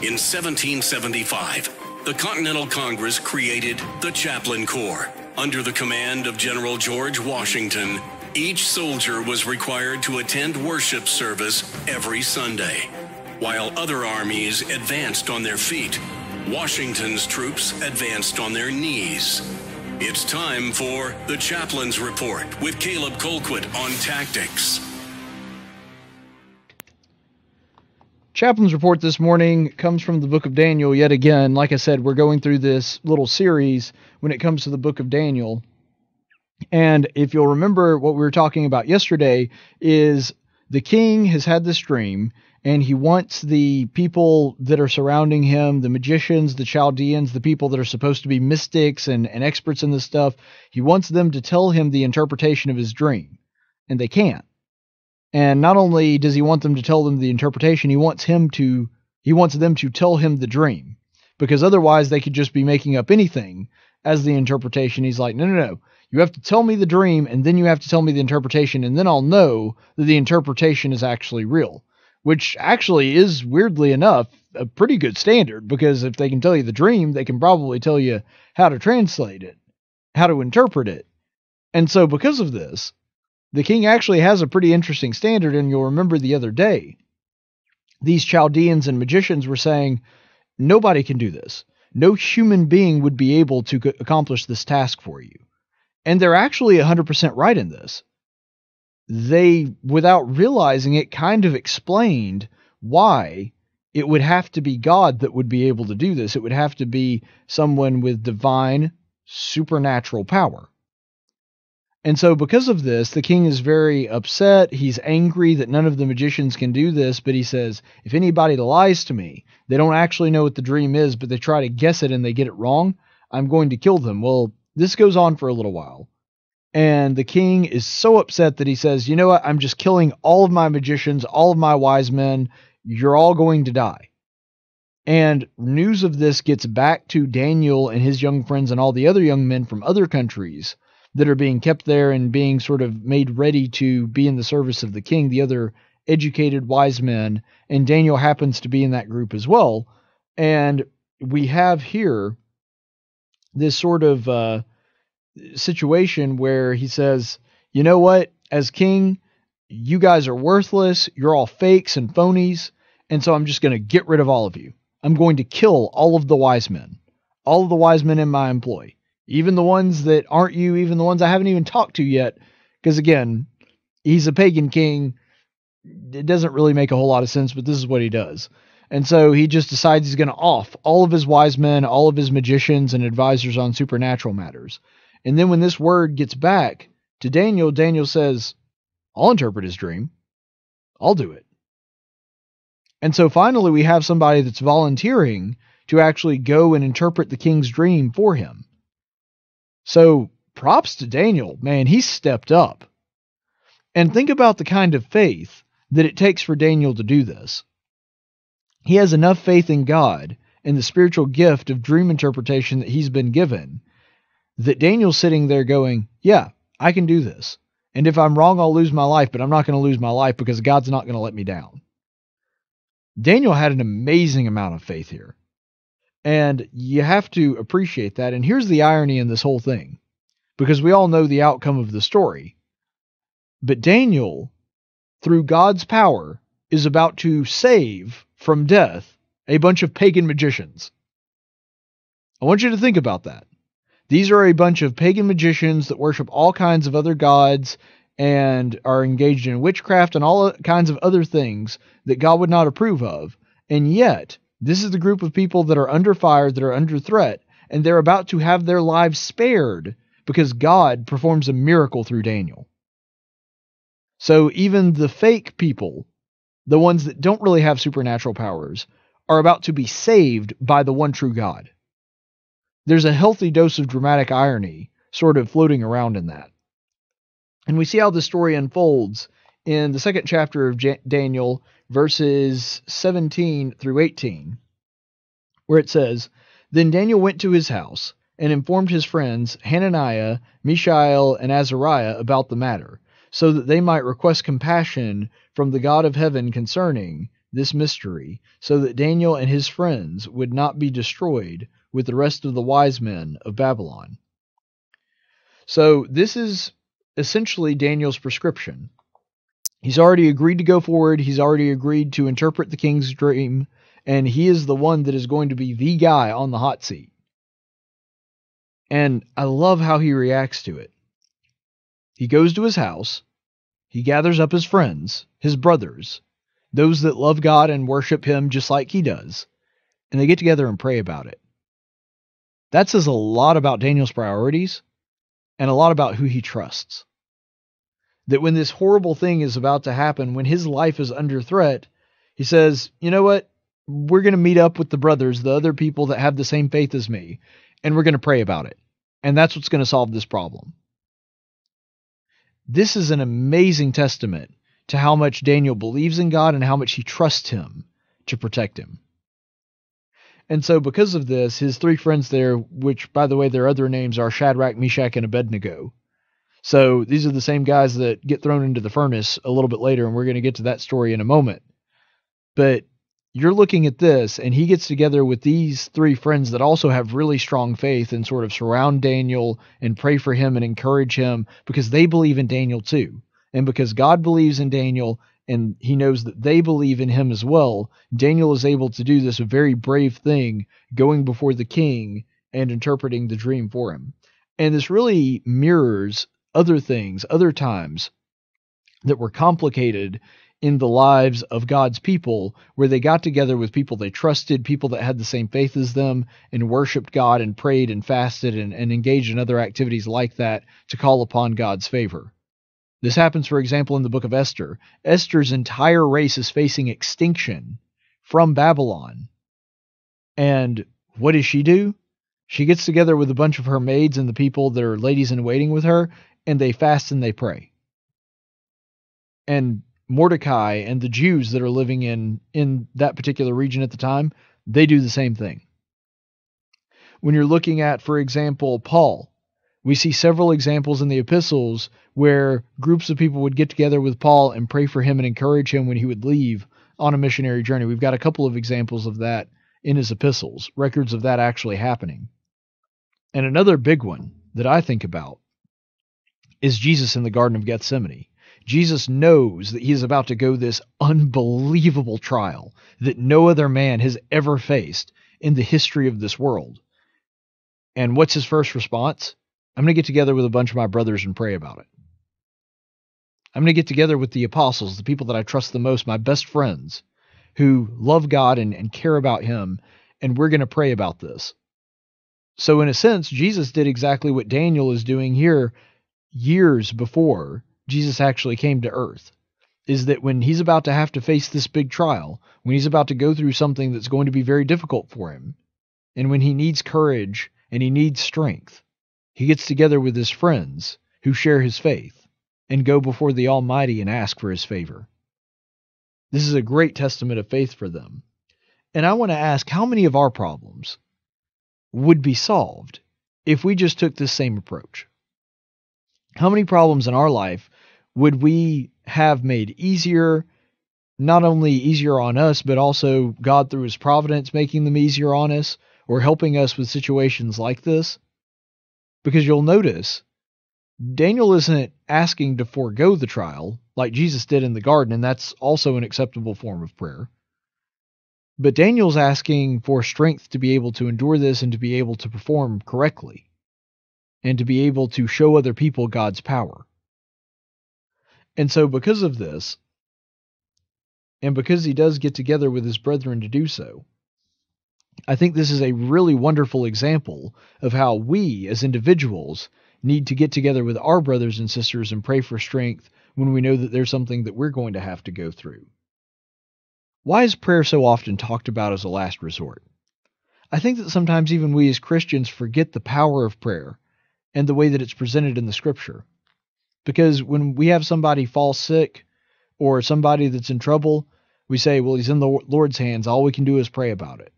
In 1775, the Continental Congress created the Chaplain Corps. Under the command of General George Washington, each soldier was required to attend worship service every Sunday. While other armies advanced on their feet, Washington's troops advanced on their knees. It's time for the Chaplain's Report with Caleb Colquitt on tactics. Chaplain's report this morning comes from the book of Daniel yet again. Like I said, we're going through this little series when it comes to the book of Daniel. And if you'll remember what we were talking about yesterday is the king has had this dream and he wants the people that are surrounding him, the magicians, the Chaldeans, the people that are supposed to be mystics and, and experts in this stuff, he wants them to tell him the interpretation of his dream. And they can't. And not only does he want them to tell them the interpretation, he wants him to he wants them to tell him the dream. Because otherwise they could just be making up anything as the interpretation. He's like, "No, no, no. You have to tell me the dream and then you have to tell me the interpretation and then I'll know that the interpretation is actually real." Which actually is weirdly enough a pretty good standard because if they can tell you the dream, they can probably tell you how to translate it, how to interpret it. And so because of this, the king actually has a pretty interesting standard, and you'll remember the other day, these Chaldeans and magicians were saying, nobody can do this. No human being would be able to accomplish this task for you. And they're actually 100% right in this. They, without realizing it, kind of explained why it would have to be God that would be able to do this. It would have to be someone with divine, supernatural power. And so, because of this, the king is very upset. He's angry that none of the magicians can do this, but he says, if anybody lies to me, they don't actually know what the dream is, but they try to guess it and they get it wrong, I'm going to kill them. Well, this goes on for a little while. And the king is so upset that he says, you know what? I'm just killing all of my magicians, all of my wise men. You're all going to die. And news of this gets back to Daniel and his young friends and all the other young men from other countries that are being kept there and being sort of made ready to be in the service of the king, the other educated wise men, and Daniel happens to be in that group as well. And we have here this sort of uh, situation where he says, you know what, as king, you guys are worthless, you're all fakes and phonies, and so I'm just going to get rid of all of you. I'm going to kill all of the wise men, all of the wise men in my employ even the ones that aren't you, even the ones I haven't even talked to yet. Because again, he's a pagan king. It doesn't really make a whole lot of sense, but this is what he does. And so he just decides he's going to off all of his wise men, all of his magicians, and advisors on supernatural matters. And then when this word gets back to Daniel, Daniel says, I'll interpret his dream. I'll do it. And so finally, we have somebody that's volunteering to actually go and interpret the king's dream for him. So props to Daniel. Man, he stepped up. And think about the kind of faith that it takes for Daniel to do this. He has enough faith in God and the spiritual gift of dream interpretation that he's been given that Daniel's sitting there going, Yeah, I can do this. And if I'm wrong, I'll lose my life, but I'm not going to lose my life because God's not going to let me down. Daniel had an amazing amount of faith here. And you have to appreciate that. And here's the irony in this whole thing because we all know the outcome of the story. But Daniel, through God's power, is about to save from death a bunch of pagan magicians. I want you to think about that. These are a bunch of pagan magicians that worship all kinds of other gods and are engaged in witchcraft and all kinds of other things that God would not approve of. And yet, this is the group of people that are under fire, that are under threat, and they're about to have their lives spared because God performs a miracle through Daniel. So even the fake people, the ones that don't really have supernatural powers, are about to be saved by the one true God. There's a healthy dose of dramatic irony sort of floating around in that. And we see how the story unfolds in the second chapter of Daniel, verses 17 through 18, where it says, Then Daniel went to his house and informed his friends, Hananiah, Mishael, and Azariah, about the matter, so that they might request compassion from the God of heaven concerning this mystery so that Daniel and his friends would not be destroyed with the rest of the wise men of Babylon. So, this is essentially Daniel's prescription. He's already agreed to go forward, he's already agreed to interpret the king's dream, and he is the one that is going to be the guy on the hot seat. And I love how he reacts to it. He goes to his house, he gathers up his friends, his brothers, those that love God and worship Him just like he does, and they get together and pray about it. That says a lot about Daniel's priorities and a lot about who he trusts. That when this horrible thing is about to happen, when his life is under threat, he says, You know what? We're going to meet up with the brothers, the other people that have the same faith as me, and we're going to pray about it. And that's what's going to solve this problem. This is an amazing testament to how much Daniel believes in God and how much he trusts him to protect him. And so, because of this, his three friends there, which, by the way, their other names are Shadrach, Meshach, and Abednego. So, these are the same guys that get thrown into the furnace a little bit later, and we're going to get to that story in a moment. But you're looking at this, and he gets together with these three friends that also have really strong faith and sort of surround Daniel and pray for him and encourage him because they believe in Daniel too. And because God believes in Daniel and he knows that they believe in him as well, Daniel is able to do this very brave thing, going before the king and interpreting the dream for him. And this really mirrors other things, other times that were complicated in the lives of God's people, where they got together with people they trusted, people that had the same faith as them, and worshiped God and prayed and fasted and, and engaged in other activities like that to call upon God's favor. This happens, for example, in the book of Esther. Esther's entire race is facing extinction from Babylon. And what does she do? She gets together with a bunch of her maids and the people that are ladies in waiting with her, and they fast and they pray. And Mordecai and the Jews that are living in in that particular region at the time, they do the same thing. When you're looking at, for example, Paul, we see several examples in the epistles where groups of people would get together with Paul and pray for him and encourage him when he would leave on a missionary journey. We've got a couple of examples of that in his epistles, records of that actually happening. And another big one that I think about is Jesus in the Garden of Gethsemane. Jesus knows that he is about to go this unbelievable trial that no other man has ever faced in the history of this world. And what's his first response? I'm going to get together with a bunch of my brothers and pray about it. I'm going to get together with the apostles, the people that I trust the most, my best friends who love God and, and care about him, and we're going to pray about this. So, in a sense, Jesus did exactly what Daniel is doing here years before Jesus actually came to earth is that when he's about to have to face this big trial, when he's about to go through something that's going to be very difficult for him, and when he needs courage and he needs strength, he gets together with his friends who share his faith and go before the Almighty and ask for his favor. This is a great testament of faith for them. And I want to ask how many of our problems would be solved if we just took this same approach? How many problems in our life would we have made easier, not only easier on us, but also God through his providence making them easier on us or helping us with situations like this? Because you'll notice Daniel isn't asking to forego the trial like Jesus did in the garden, and that's also an acceptable form of prayer. But Daniel's asking for strength to be able to endure this and to be able to perform correctly, and to be able to show other people God's power. And so, because of this, and because he does get together with his brethren to do so, I think this is a really wonderful example of how we as individuals need to get together with our brothers and sisters and pray for strength when we know that there's something that we're going to have to go through. Why is prayer so often talked about as a last resort? I think that sometimes even we as Christians forget the power of prayer and the way that it's presented in the scripture. Because when we have somebody fall sick or somebody that's in trouble, we say, well, he's in the Lord's hands. All we can do is pray about it.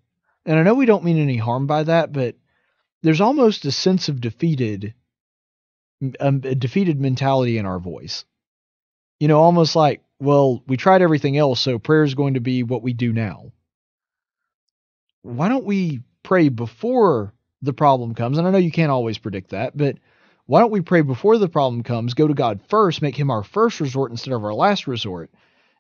And I know we don't mean any harm by that, but there's almost a sense of defeated, um, a defeated mentality in our voice. You know, almost like, well, we tried everything else, so prayer is going to be what we do now. Why don't we pray before the problem comes? And I know you can't always predict that, but why don't we pray before the problem comes, go to God first, make him our first resort instead of our last resort,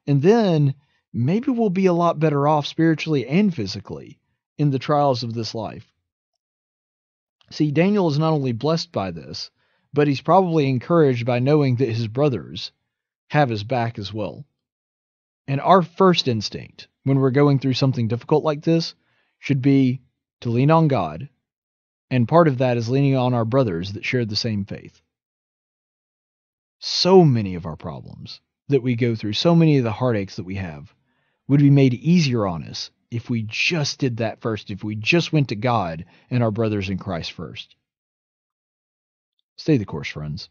and then maybe we'll be a lot better off spiritually and physically in the trials of this life. See, Daniel is not only blessed by this, but he's probably encouraged by knowing that his brothers have his back as well. And our first instinct when we're going through something difficult like this should be to lean on God. And part of that is leaning on our brothers that share the same faith. So many of our problems that we go through, so many of the heartaches that we have, would be made easier on us if we just did that first, if we just went to God and our brothers in Christ first. Stay the course, friends.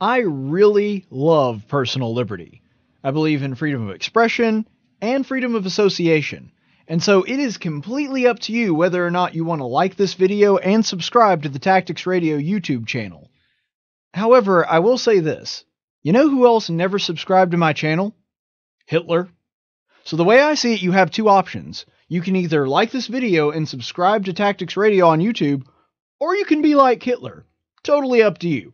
I really love personal liberty. I believe in freedom of expression and freedom of association. And so it is completely up to you whether or not you want to like this video and subscribe to the Tactics Radio YouTube channel. However, I will say this. You know who else never subscribed to my channel? Hitler. So the way I see it, you have two options. You can either like this video and subscribe to Tactics Radio on YouTube, or you can be like Hitler. Totally up to you.